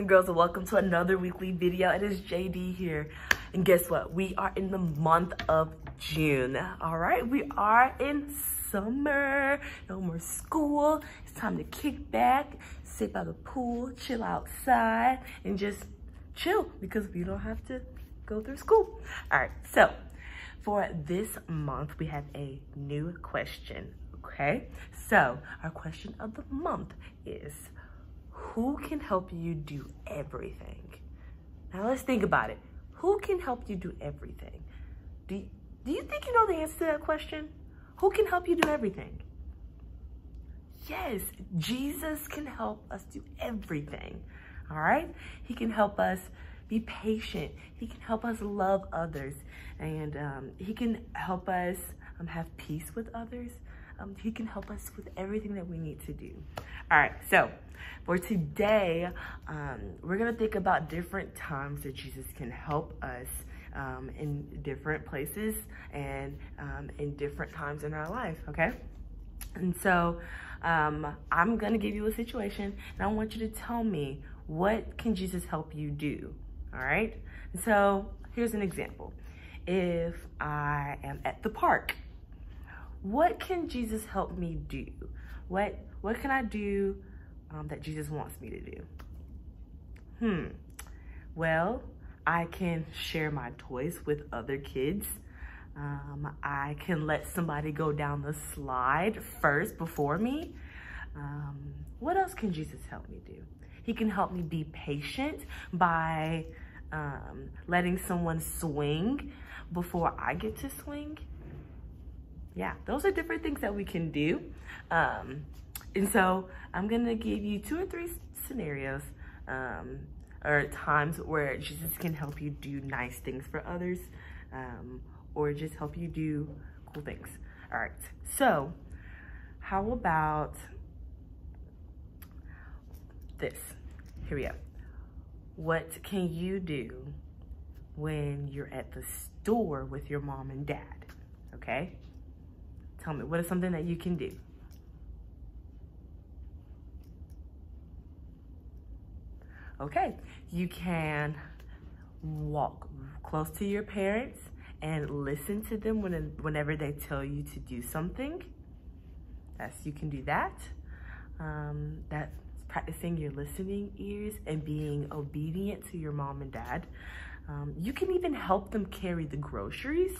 and girls, and welcome to another weekly video. It is JD here. And guess what? We are in the month of June. All right, we are in summer. No more school. It's time to kick back, sit by the pool, chill outside, and just chill because we don't have to go through school. All right, so for this month, we have a new question. Okay, so our question of the month is who can help you do everything? Now let's think about it. Who can help you do everything? Do you, do you think you know the answer to that question? Who can help you do everything? Yes, Jesus can help us do everything. All right? He can help us be patient. He can help us love others. And um, he can help us um, have peace with others. Um, he can help us with everything that we need to do. All right, so for today, um, we're gonna think about different times that Jesus can help us um, in different places and um, in different times in our life, okay? And so um, I'm gonna give you a situation and I want you to tell me what can Jesus help you do, all right? And so here's an example. If I am at the park, what can Jesus help me do? What, what can I do um, that Jesus wants me to do? Hmm. Well, I can share my toys with other kids. Um, I can let somebody go down the slide first before me. Um, what else can Jesus help me do? He can help me be patient by um, letting someone swing before I get to swing. Yeah, those are different things that we can do. Um, and so I'm gonna give you two or three scenarios um, or times where Jesus can help you do nice things for others um, or just help you do cool things. All right, so how about this? Here we go. What can you do when you're at the store with your mom and dad? Okay? Tell me, what is something that you can do? Okay, you can walk close to your parents and listen to them when, whenever they tell you to do something. Yes, you can do that. Um, that's practicing your listening ears and being obedient to your mom and dad. Um, you can even help them carry the groceries.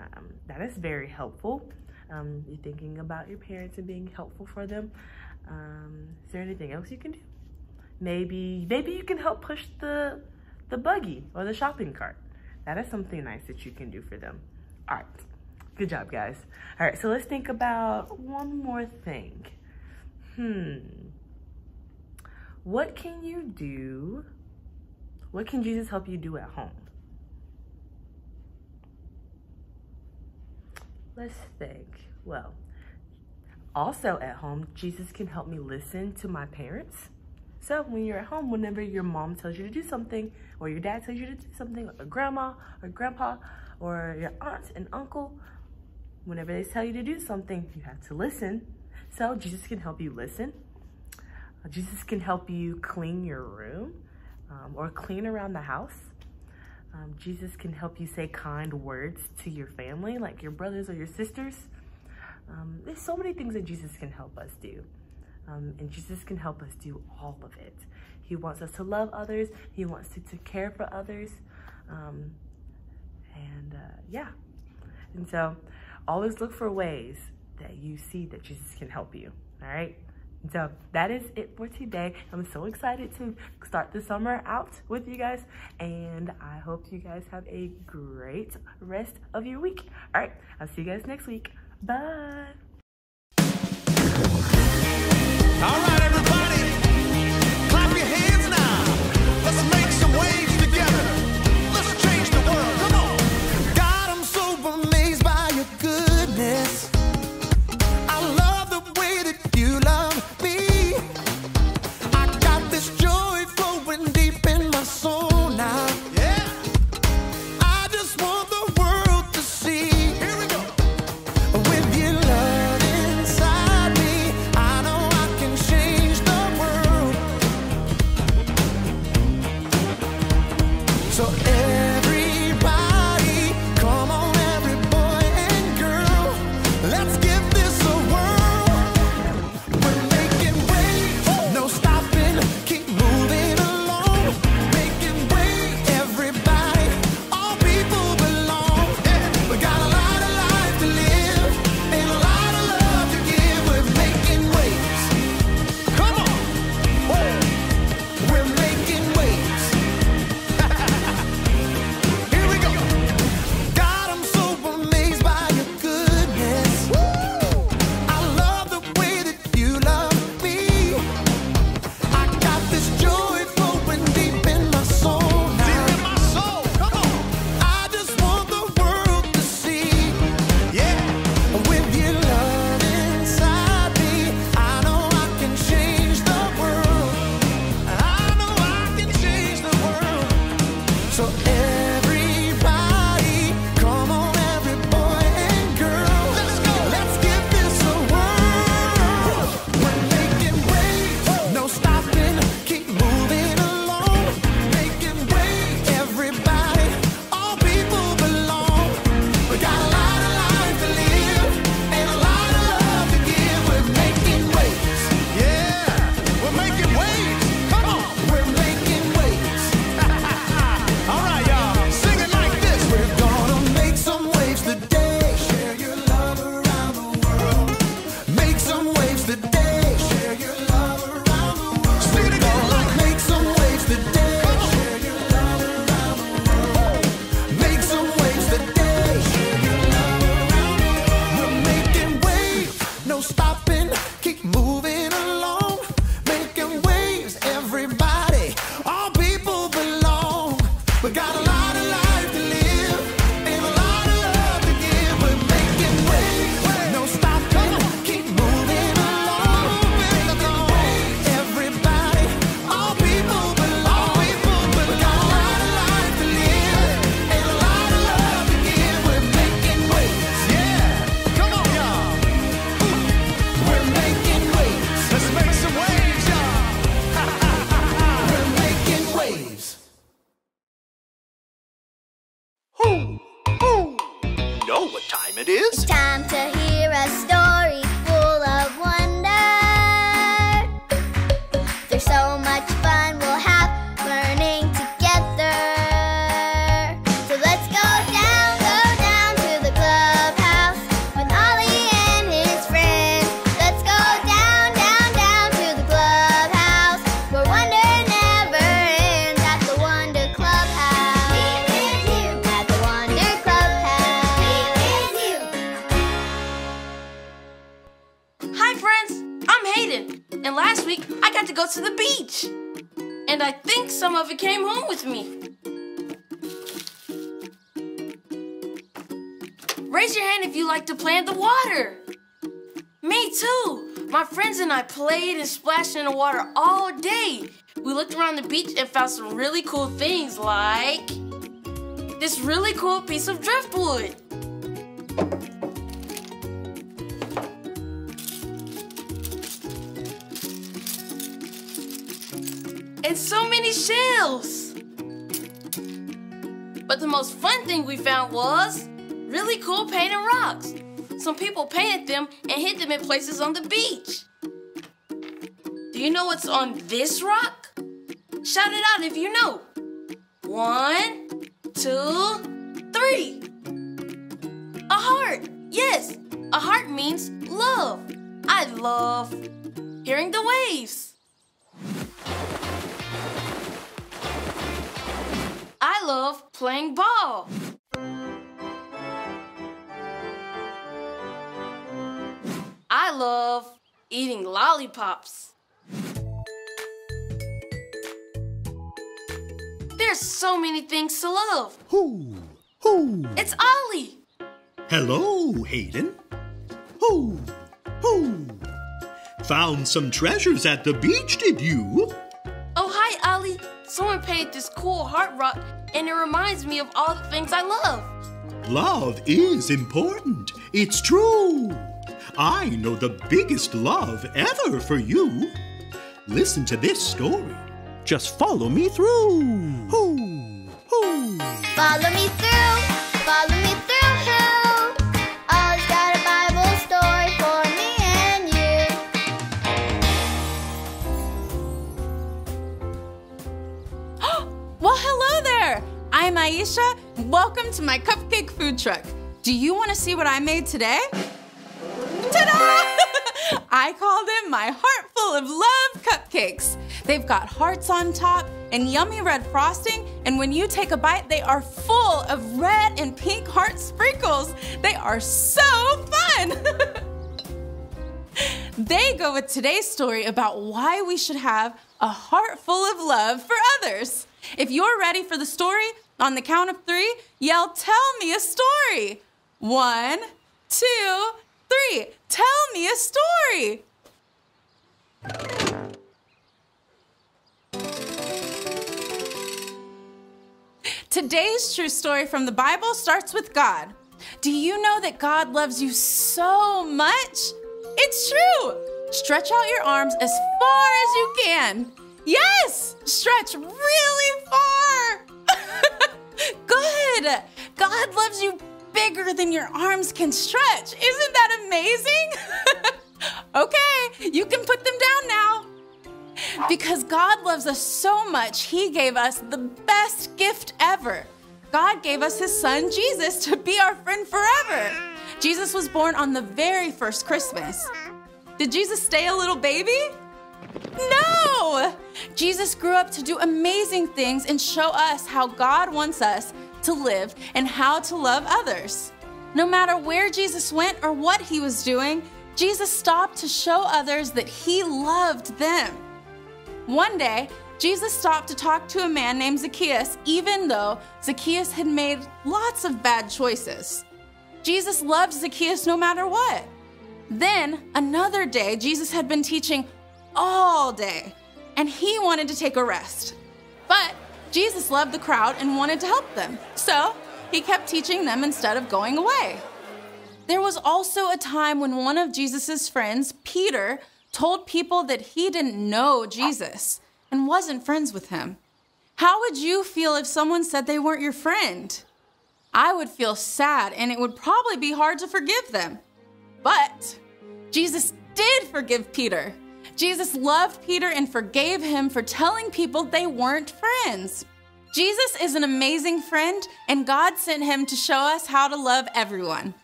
Um, that is very helpful. Um, you're thinking about your parents and being helpful for them. Um, is there anything else you can do? Maybe, maybe you can help push the, the buggy or the shopping cart. That is something nice that you can do for them. All right, good job, guys. All right, so let's think about one more thing. Hmm, what can you do? What can Jesus help you do at home? Let's think. Well, also at home, Jesus can help me listen to my parents so when you're at home, whenever your mom tells you to do something, or your dad tells you to do something, or grandma, or grandpa, or your aunt and uncle, whenever they tell you to do something, you have to listen. So Jesus can help you listen. Uh, Jesus can help you clean your room um, or clean around the house. Um, Jesus can help you say kind words to your family, like your brothers or your sisters. Um, there's so many things that Jesus can help us do. Um, and Jesus can help us do all of it. He wants us to love others. He wants to, to care for others. Um, and uh, yeah. And so always look for ways that you see that Jesus can help you. All right. So that is it for today. I'm so excited to start the summer out with you guys. And I hope you guys have a great rest of your week. All right. I'll see you guys next week. Bye. All right, everybody, last week I got to go to the beach. And I think some of it came home with me. Raise your hand if you like to play in the water. Me too. My friends and I played and splashed in the water all day. We looked around the beach and found some really cool things like this really cool piece of driftwood. And so many shells. But the most fun thing we found was really cool painted rocks. Some people painted them and hid them in places on the beach. Do you know what's on this rock? Shout it out if you know. One, two, three. A heart. Yes, a heart means love. I love hearing the waves. Love playing ball. I love eating lollipops. There's so many things to love. Who? Who? It's Ollie. Hello, Hayden. Who? Who? Found some treasures at the beach, did you? Oh, hi, Ollie. Someone painted this cool heart rock, and it reminds me of all the things I love. Love is important. It's true. I know the biggest love ever for you. Listen to this story. Just follow me through. Who? Who? Follow me through, follow me through. Aisha. Welcome to my cupcake food truck. Do you want to see what I made today? Ta-da! I call them my heart full of love cupcakes. They've got hearts on top and yummy red frosting, and when you take a bite, they are full of red and pink heart sprinkles. They are so fun! They go with today's story about why we should have a heart full of love for others. If you're ready for the story, on the count of three, yell, Tell me a story. One, two, three. Tell me a story. Today's true story from the Bible starts with God. Do you know that God loves you so much? It's true. Stretch out your arms as far as you can. Yes, stretch really far. Good. God loves you bigger than your arms can stretch. Isn't that amazing? okay, you can put them down now. Because God loves us so much, He gave us the best gift ever. God gave us His Son, Jesus, to be our friend forever. Jesus was born on the very first Christmas. Did Jesus stay a little baby? No! Jesus grew up to do amazing things and show us how God wants us to live and how to love others. No matter where Jesus went or what he was doing, Jesus stopped to show others that he loved them. One day, Jesus stopped to talk to a man named Zacchaeus, even though Zacchaeus had made lots of bad choices. Jesus loved Zacchaeus no matter what. Then, another day, Jesus had been teaching all day, and he wanted to take a rest. But Jesus loved the crowd and wanted to help them, so he kept teaching them instead of going away. There was also a time when one of Jesus' friends, Peter, told people that he didn't know Jesus and wasn't friends with him. How would you feel if someone said they weren't your friend? I would feel sad and it would probably be hard to forgive them. But Jesus did forgive Peter. Jesus loved Peter and forgave him for telling people they weren't friends. Jesus is an amazing friend, and God sent him to show us how to love everyone.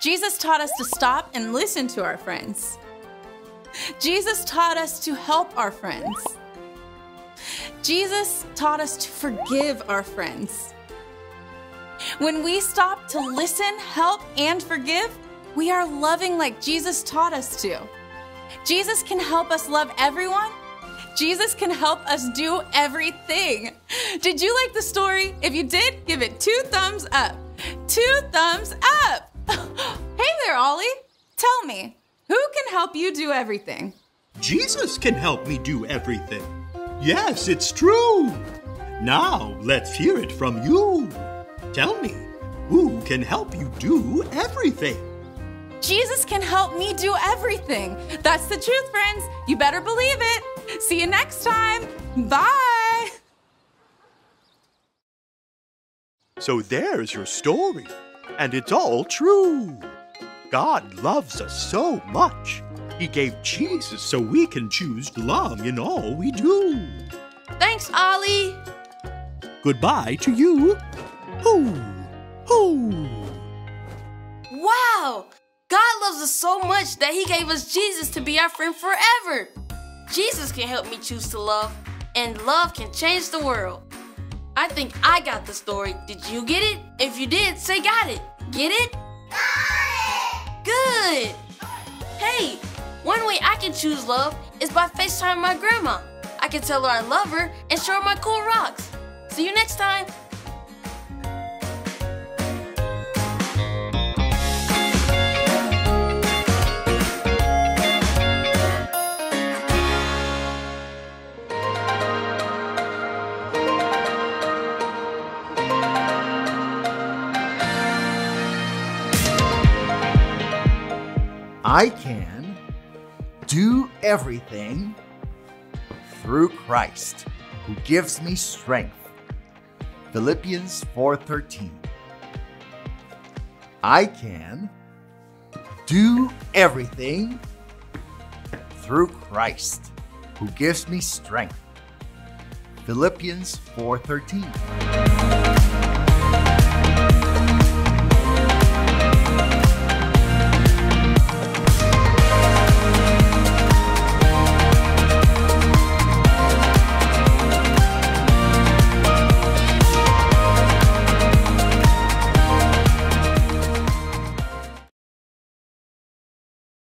Jesus taught us to stop and listen to our friends. Jesus taught us to help our friends. Jesus taught us to forgive our friends. When we stop to listen, help, and forgive, we are loving like Jesus taught us to. Jesus can help us love everyone. Jesus can help us do everything. Did you like the story? If you did, give it two thumbs up. Two thumbs up. hey there, Ollie. Tell me, who can help you do everything? Jesus can help me do everything. Yes, it's true. Now, let's hear it from you. Tell me, who can help you do everything? Jesus can help me do everything. That's the truth, friends. You better believe it. See you next time. Bye. So there's your story, and it's all true. God loves us so much. He gave Jesus so we can choose love in all we do. Thanks, Ollie. Goodbye to you. Hoo, hoo. Wow! God loves us so much that He gave us Jesus to be our friend forever. Jesus can help me choose to love, and love can change the world. I think I got the story. Did you get it? If you did, say got it. Get it? Got it! Good! Hey, one way I can choose love is by FaceTime my grandma. I can tell her I love her and show her my cool rocks. See you next time. I can do everything through Christ who gives me strength. Philippians 4:13. I can do everything through Christ who gives me strength. Philippians 4:13.